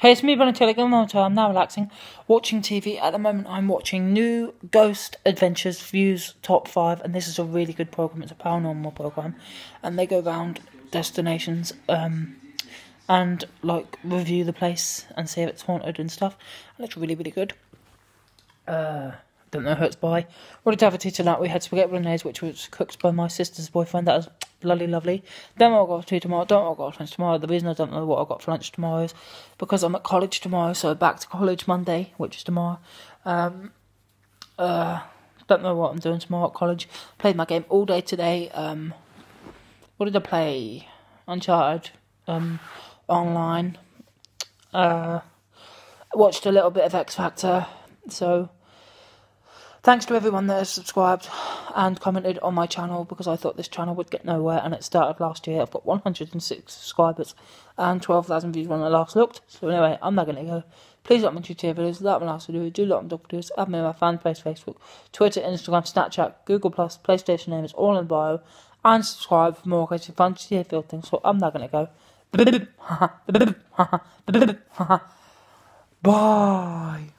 Hey, it's me. Good morning. I'm now relaxing, watching TV. At the moment, I'm watching New Ghost Adventures Views Top 5, and this is a really good program. It's a paranormal program, and they go around destinations um, and, like, review the place and see if it's haunted and stuff. And it's really, really good. Uh, don't know who it's by. A tea tonight? We had spaghetti bolognese, which was cooked by my sister's boyfriend. That was bloody lovely. Know what I got tea tomorrow. Don't know what I got for lunch tomorrow. The reason I don't know what I got for lunch tomorrow is because I'm at college tomorrow, so back to college Monday, which is tomorrow. Um, uh, don't know what I'm doing tomorrow at college. Played my game all day today. Um, what did I play? Uncharted. Um, online. Uh, watched a little bit of X Factor. So Thanks to everyone that has subscribed and commented on my channel because I thought this channel would get nowhere and it started last year. I've got 106 subscribers and 12,000 views when I last looked. So anyway, I'm not going to go. Please like my YouTube videos, like my last video, do like my dog videos, add me on my fan page, Facebook, Twitter, Instagram, Snapchat, Google+, PlayStation name is all in bio, and subscribe for more crazy fun field things. So I'm not going to go. Bye.